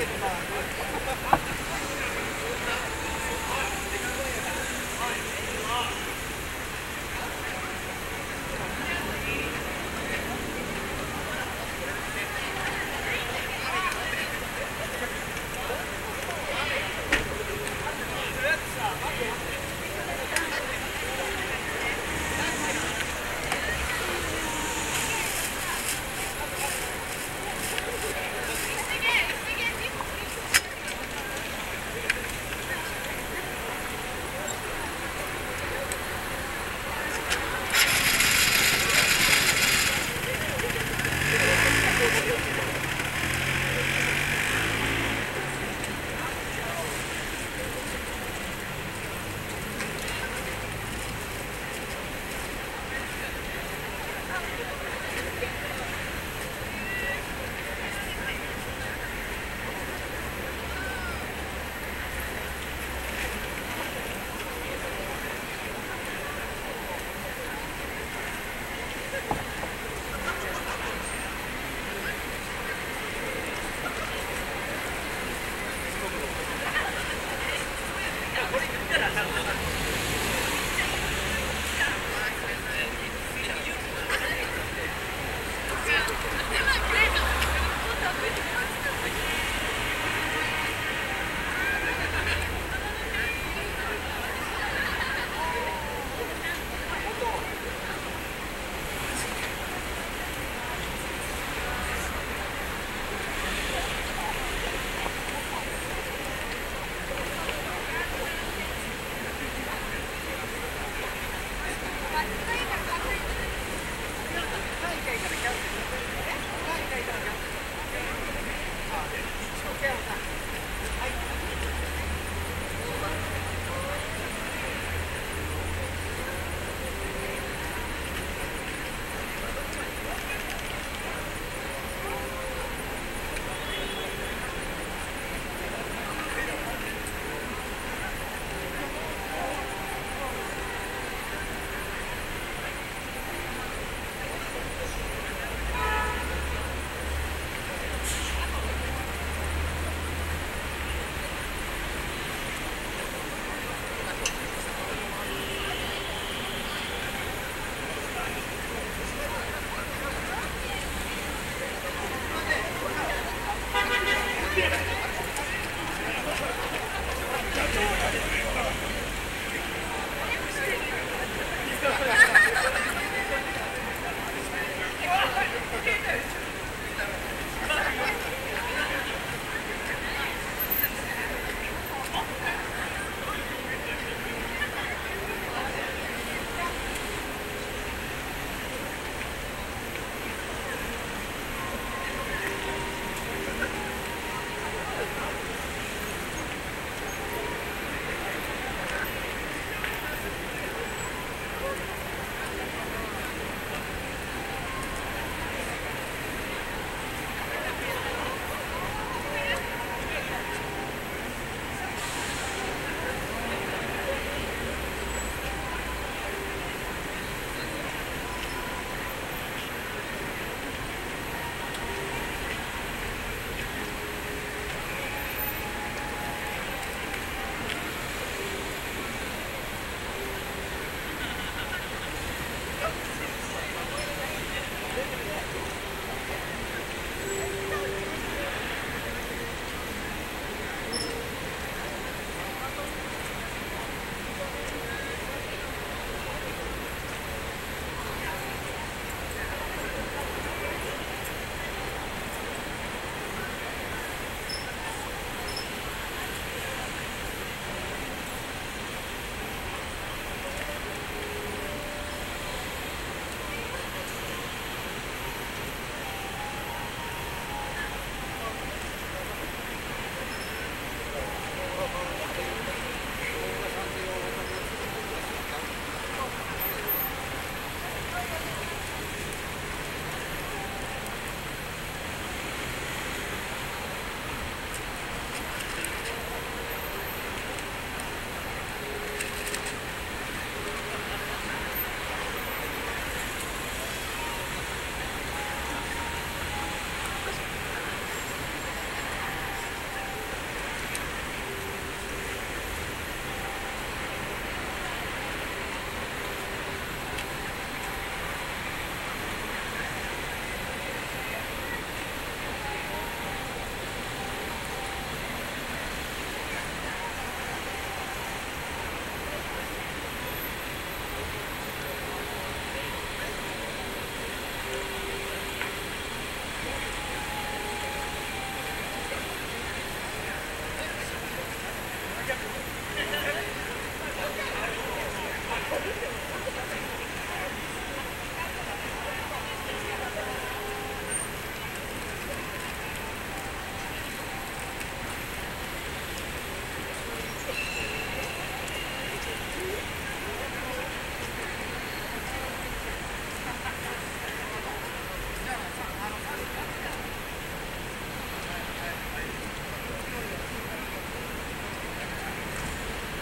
get involved.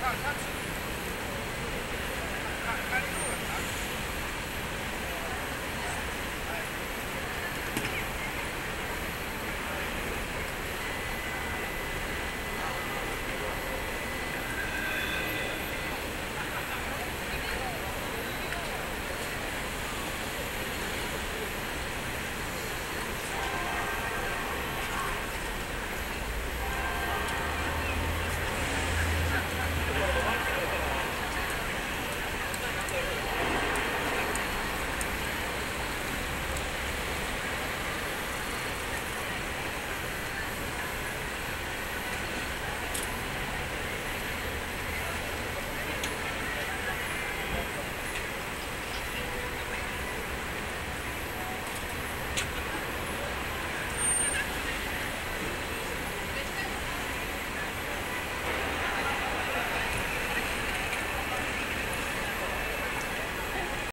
Come